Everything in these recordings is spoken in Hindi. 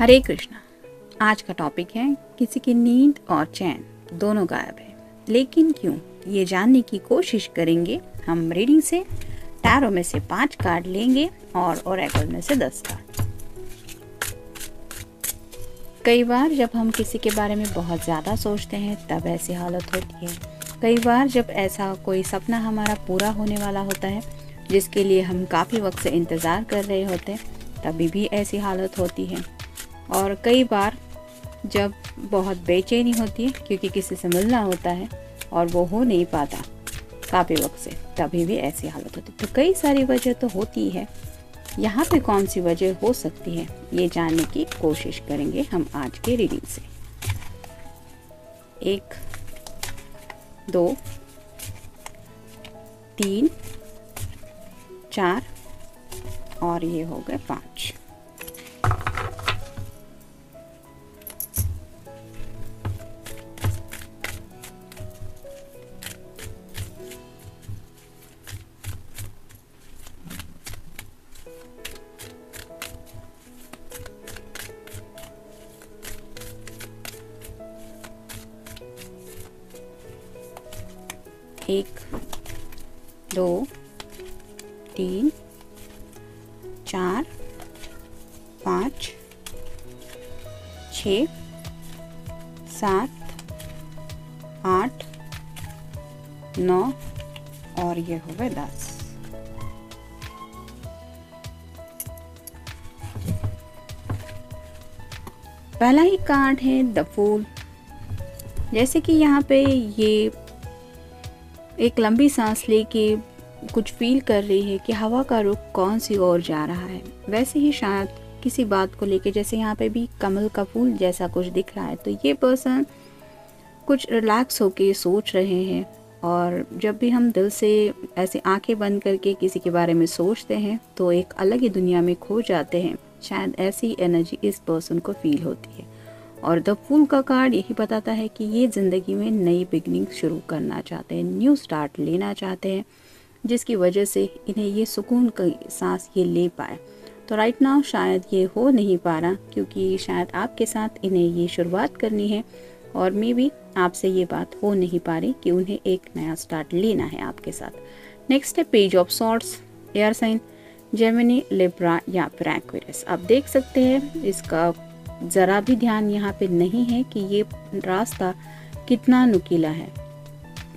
हरे कृष्णा। आज का टॉपिक है, किसी की नींद और चैन दोनों गायब है। लेकिन क्यों? ये जानने की कोशिश करेंगे हम रीडिंग से। टैरो में से पाँच कार्ड लेंगे और ओरेकल में से दस कार्ड कई बार जब हम किसी के बारे में बहुत ज़्यादा सोचते हैं, तब ऐसी हालत होती है। कई बार जब ऐसा कोई सपना हमारा पूरा होने वाला होता है, जिसके लिए हम काफ़ी वक्त से इंतज़ार कर रहे होते हैं, तभी भी ऐसी हालत होती है। और कई बार जब बहुत बेचैनी होती है, क्योंकि किसी से मिलना होता है और वो हो नहीं पाता काफ़ी वक्त से, तभी भी ऐसी हालत होती है। तो कई सारी वजह तो होती है। यहाँ पे कौन सी वजह हो सकती है, ये जानने की कोशिश करेंगे हम आज के रीडिंग से। एक, दो, तीन, चार और ये हो गए पाँच। एक, दो, तीन, चार, पाँच, छ, सात, आठ, नौ और ये हो गए दस। पहला ही कार्ड है द फूल। जैसे कि यहाँ पे ये एक लंबी सांस लेके कुछ फील कर रही है कि हवा का रुख कौन सी ओर जा रहा है। वैसे ही शायद किसी बात को लेके जैसे यहाँ पे भी कमल का फूल जैसा कुछ दिख रहा है तो ये पर्सन कुछ रिलैक्स होके सोच रहे हैं और जब भी हम दिल से ऐसे आँखें बंद करके किसी के बारे में सोचते हैं तो एक अलग ही दुनिया में खो जाते हैं। शायद ऐसी एनर्जी इस पर्सन को फील होती है। और द फूल का कार्ड यही बताता है कि ये ज़िंदगी में नई बिगनिंग शुरू करना चाहते हैं न्यू स्टार्ट लेना चाहते हैं, जिसकी वजह से इन्हें ये सुकून की सांस ये ले पाए। तो राइट नाउ शायद ये हो नहीं पा रहा, क्योंकि शायद आपके साथ इन्हें ये शुरुआत करनी है और मे भी आपसे ये बात हो नहीं पा रही कि उन्हें एक नया स्टार्ट लेना है आपके साथ। नेक्स्ट है page of swords air sign Gemini Libra या फिर आप देख सकते हैं, इसका ज़रा भी ध्यान यहाँ पे नहीं है कि ये रास्ता कितना नुकीला है।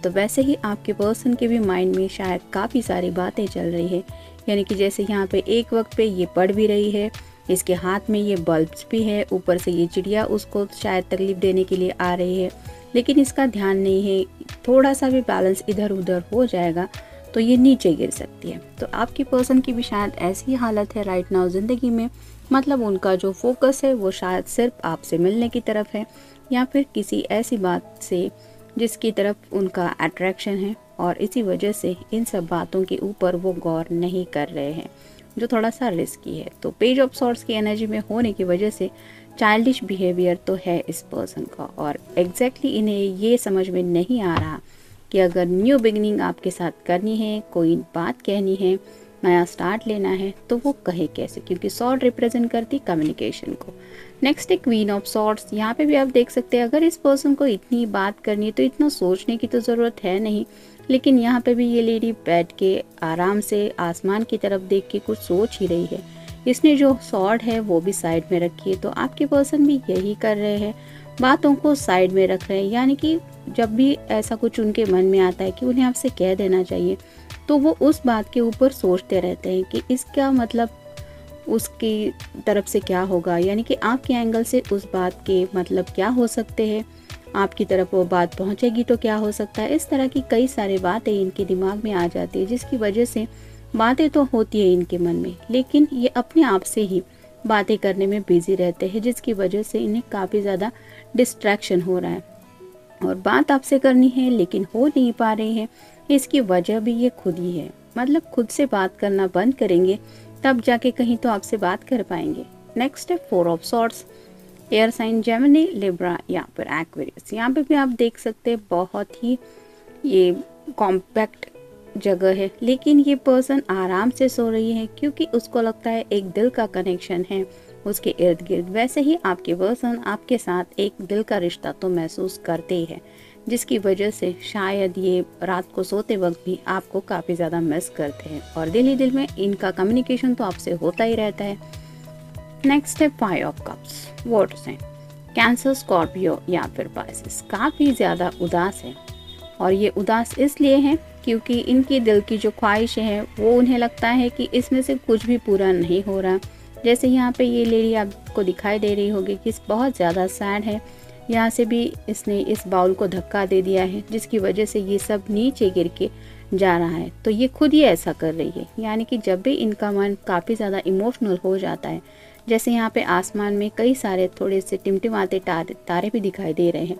तो वैसे ही आपके पर्सन के भी माइंड में शायद काफ़ी सारी बातें चल रही है। यानी कि जैसे यहाँ पे एक वक्त पे ये पढ़ भी रही है, इसके हाथ में ये बल्ब्स भी है, ऊपर से ये चिड़िया उसको शायद तकलीफ़ देने के लिए आ रही है। लेकिन इसका ध्यान नहीं है, थोड़ा सा भी बैलेंस इधर उधर हो जाएगा तो ये नीचे गिर सकती है। तो आपकी पर्सन की भी शायद ऐसी हालत है राइट नाउ ज़िंदगी में मतलब उनका जो फोकस है वो शायद सिर्फ़ आपसे मिलने की तरफ़ है या फिर किसी ऐसी बात से जिसकी तरफ़ उनका अट्रैक्शन है और इसी वजह से इन सब बातों के ऊपर वो गौर नहीं कर रहे हैं, जो थोड़ा सा रिस्की है। तो पेज ऑफ़ सॉर्ट्स की एनर्जी में होने की वजह से चाइल्डिश बिहेवियर तो है इस पर्सन का और एग्जैक्टली exactly इन्हें ये समझ में नहीं आ रहा कि अगर न्यू बिगनिंग आपके साथ करनी है, कोई बात कहनी है नया स्टार्ट लेना है तो वो कहे कैसे? क्योंकि सॉर्ट रिप्रेजेंट करती कम्युनिकेशन को। नेक्स्ट है क्वीन ऑफ़ सॉर्ट्स यहाँ पे भी आप देख सकते हैं, अगर इस पर्सन को इतनी बात करनी है तो इतना सोचने की तो ज़रूरत है नहीं। लेकिन यहाँ पे भी ये लेडी बैठ के आराम से आसमान की तरफ़ देख के कुछ सोच ही रही है। इसने जो सॉर्ड है, वो भी साइड में रखी है तो आपके पर्सन भी यही कर रहे हैं। बातों को साइड में रख रहे हैं। यानी कि जब भी ऐसा कुछ उनके मन में आता है कि उन्हें आपसे कह देना चाहिए तो वो उस बात के ऊपर सोचते रहते हैं कि इसका मतलब उसकी तरफ़ से क्या होगा। यानी कि आपके एंगल से उस बात के मतलब क्या हो सकते हैं? आपकी तरफ़ वो बात पहुंचेगी तो क्या हो सकता है? इस तरह की कई सारी बातें इनके दिमाग में आ जाती है, जिसकी वजह से बातें तो होती है इनके मन में, लेकिन ये अपने आप से ही बातें करने में बिज़ी रहते हैं, जिसकी वजह से इन्हें काफ़ी ज़्यादा डिस्ट्रैक्शन हो रहा है। और बात आपसे करनी है, लेकिन हो नहीं पा रही है, इसकी वजह भी ये खुद ही है। मतलब खुद से बात करना बंद करेंगे, तब जाके कहीं तो आपसे बात कर पाएँगे। नेक्स्ट है four of swords air sign Gemini Libra या फिर एक्वेरियस यहाँ पे भी आप देख सकते हैं, बहुत ही ये कॉम्पैक्ट जगह है। लेकिन ये पर्सन आराम से सो रही है क्योंकि उसको लगता है एक दिल का कनेक्शन है। उसके इर्द गिर्द वैसे ही आपके पर्सन आपके साथ एक दिल का रिश्ता तो महसूस करते ही है, जिसकी वजह से शायद ये रात को सोते वक्त भी आपको काफ़ी ज़्यादा मिस करते हैं। और दिल ही दिल में इनका कम्युनिकेशन तो आपसे होता ही रहता है। नेक्स्ट है फाइव ऑफ़ कप्स वोट से कैंसर स्कॉर्पियो या फिर पाइसिस काफ़ी ज़्यादा उदास है। और ये उदास इसलिए है क्योंकि इनकी दिल की जो ख्वाहिशें हैं, वो उन्हें लगता है कि इसमें से कुछ भी पूरा नहीं हो रहा। जैसे यहाँ पे ये लेडी आपको दिखाई दे रही होगी कि बहुत ज़्यादा सैड है। यहाँ से भी इसने इस बाउल को धक्का दे दिया है, जिसकी वजह से ये सब नीचे गिर के जा रहा है। तो ये खुद ही ऐसा कर रही है। यानी कि जब भी इनका मन काफ़ी ज़्यादा इमोशनल हो जाता है, जैसे यहाँ पे आसमान में कई सारे थोड़े से टिमटिमाते तारे तारे भी दिखाई दे रहे हैं।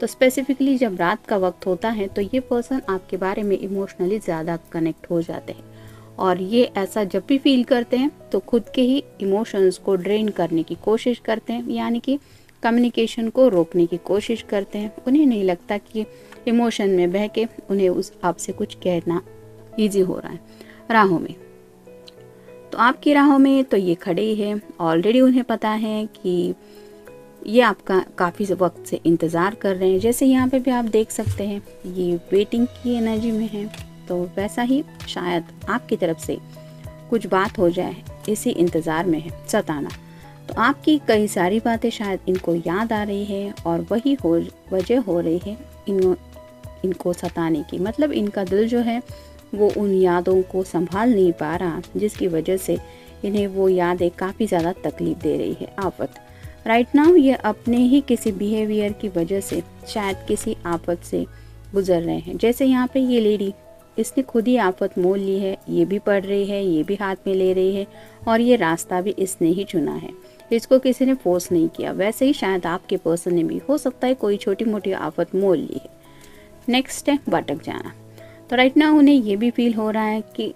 तो स्पेसिफिकली जब रात का वक्त होता है तो ये पर्सन आपके बारे में इमोशनली ज़्यादा कनेक्ट हो जाते हैं। और ये ऐसा जब भी फील करते हैं तो खुद के ही इमोशंस को ड्रेन करने की कोशिश करते हैं, यानी कि कम्युनिकेशन को रोकने की कोशिश करते हैं। उन्हें नहीं लगता कि इमोशन में बह के उन्हें उस आपसे कुछ कहना ईजी हो रहा है। राहों में। तो आपकी राहों में तो ये खड़े ही है। ऑलरेडी उन्हें पता है कि ये आपका काफ़ी वक्त से इंतज़ार कर रहे हैं। जैसे यहाँ पे भी आप देख सकते हैं, ये वेटिंग की एनर्जी में है। तो वैसा ही शायद आपकी तरफ़ से कुछ बात हो जाए, इसी इंतज़ार में है, सताना। तो आपकी कई सारी बातें शायद इनको याद आ रही है और वही हो, वजह हो रही है इन, इनको सताने की। मतलब इनका दिल जो है, वो उन यादों को संभाल नहीं पा रहा, जिसकी वजह से इन्हें वो यादें काफ़ी ज़्यादा तकलीफ़ दे रही है। आफत। राइट right नाउ ये अपने ही किसी बिहेवियर की वजह से, शायद किसी आफत से गुजर रहे हैं। जैसे यहाँ पे ये लेडी इसने खुद ही आफत मोल ली है, ये भी पढ़ रही है, ये भी हाथ में ले रही है, और ये रास्ता भी इसने ही चुना है। इसको किसी ने फोर्स नहीं किया। वैसे ही शायद आपके पर्सन ने भी, हो सकता है कोई छोटी मोटी आफत मोल ली है। नेक्स्ट है, भटक जाना। तो राइट ना उन्हें ये भी फील हो रहा है कि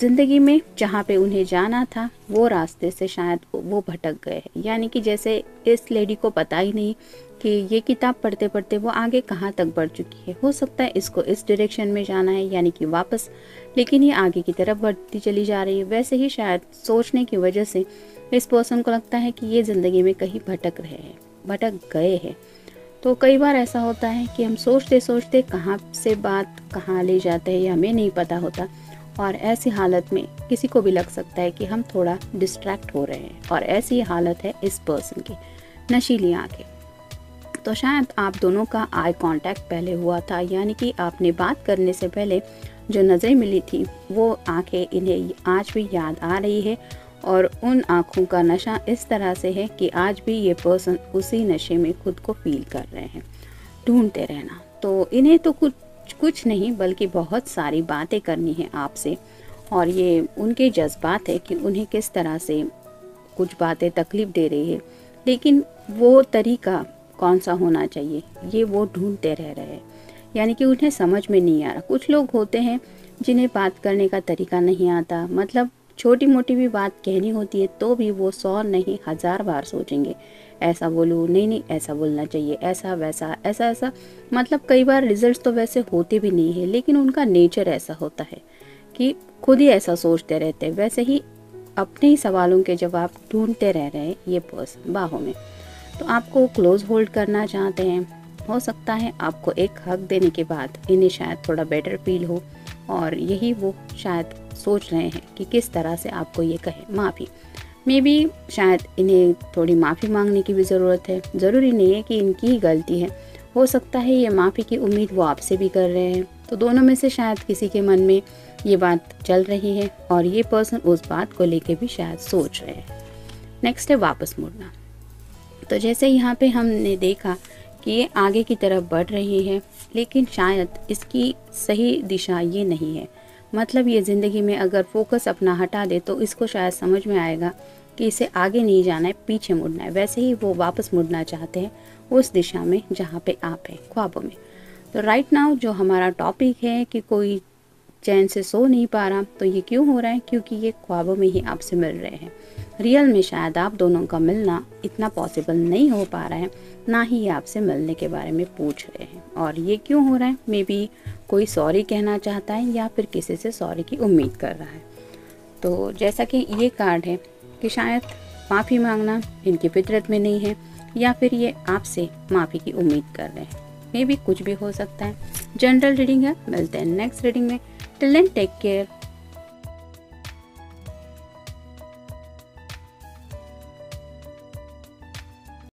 ज़िंदगी में जहाँ पे उन्हें जाना था, वो रास्ते से शायद वो भटक गए यानी कि जैसे इस लेडी को पता ही नहीं कि ये किताब पढ़ते पढ़ते वो आगे कहाँ तक बढ़ चुकी है। हो सकता है इसको इस डायरेक्शन में जाना है, यानी कि वापस, लेकिन ये आगे की तरफ़ बढ़ती चली जा रही है। वैसे ही शायद सोचने की वजह से इस पर्सन को लगता है कि ये ज़िंदगी में कहीं भटक रहे हैं, भटक गए हैं। तो कई बार ऐसा होता है कि हम सोचते सोचते कहाँ से बात, कहाँ ले जाते हैं, ये हमें नहीं पता होता। और ऐसी हालत में किसी को भी लग सकता है कि हम थोड़ा डिस्ट्रैक्ट हो रहे हैं। और ऐसी हालत है इस पर्सन की, नशीली आँखें। तो शायद आप दोनों का आई कांटेक्ट पहले हुआ था, यानी कि आपने बात करने से पहले जो नज़रें मिली थी, वो आँखें इन्हें आज भी याद आ रही है और उन आँखों का नशा इस तरह से है कि आज भी ये पर्सन उसी नशे में खुद को फील कर रहे हैं। ढूंढते रहना। तो इन्हें तो कुछ कुछ नहीं, बल्कि बहुत सारी बातें करनी है आपसे। और ये उनके जज्बात है कि उन्हें किस तरह से कुछ बातें तकलीफ़ दे रही है। लेकिन वो तरीका कौन सा होना चाहिए, ये वो ढूंढते रह रहे हैं। यानी कि उन्हें समझ में नहीं आ रहा। कुछ लोग होते हैं जिन्हें बात करने का तरीका नहीं आता। मतलब छोटी मोटी भी बात कहनी होती है तो भी वो सौ नहीं, हज़ार बार सोचेंगे। ऐसा बोलूँ, नहीं नहीं, ऐसा बोलना चाहिए, ऐसा, वैसा, ऐसा ऐसा। मतलब कई बार रिजल्ट्स तो वैसे होते भी नहीं है, लेकिन उनका नेचर ऐसा होता है कि खुद ही ऐसा सोचते रहते हैं। वैसे ही अपने ही सवालों के जवाब ढूंढते रह रहे हैं ये पर्सन बाहों में। तो आपको क्लोज होल्ड करना चाहते हैं, हो सकता है आपको एक हक देने के बाद इन्हें शायद थोड़ा बेटर फील हो और यही वो शायद सोच रहे हैं कि किस तरह से आपको ये कहे। माफ़ी। मे भी शायद इन्हें थोड़ी माफ़ी मांगने की भी ज़रूरत है। ज़रूरी नहीं है कि इनकी ही गलती है। हो सकता है ये माफ़ी की उम्मीद वो आपसे भी कर रहे हैं। तो दोनों में से शायद किसी के मन में ये बात चल रही है और ये पर्सन उस बात को लेके भी शायद सोच रहे हैं। नेक्स्ट है वापस मुड़ना। तो जैसे यहाँ पे हमने देखा कि ये आगे की तरफ़ बढ़ रही है, लेकिन शायद इसकी सही दिशा ये नहीं है। मतलब ये ज़िंदगी में अगर फोकस अपना हटा दे तो इसको शायद समझ में आएगा कि इसे आगे नहीं जाना है, पीछे मुड़ना है। वैसे ही वो वापस मुड़ना चाहते हैं उस दिशा में जहाँ पे आप हैं, ख्वाबों में। तो राइट नाउ जो हमारा टॉपिक है कि कोई चैन से सो नहीं पा रहा तो ये क्यों हो रहा है? क्योंकि ये ख्वाबों में ही आपसे मिल रहे हैं। रियल में शायद आप दोनों का मिलना इतना पॉसिबल नहीं हो पा रहा है। ना ही आपसे मिलने के बारे में पूछ रहे हैं। और ये क्यों हो रहा है? मे बी कोई सॉरी कहना चाहता है या फिर किसी से सॉरी की उम्मीद कर रहा है। तो जैसा कि ये कार्ड है कि शायद माफ़ी मांगना इनकी फितरत में नहीं है या फिर ये आपसे माफ़ी की उम्मीद कर रहे हैं। मे भी कुछ भी हो सकता है। जनरल रीडिंग है। मिलते हैं नेक्स्ट रीडिंग में। Till then take care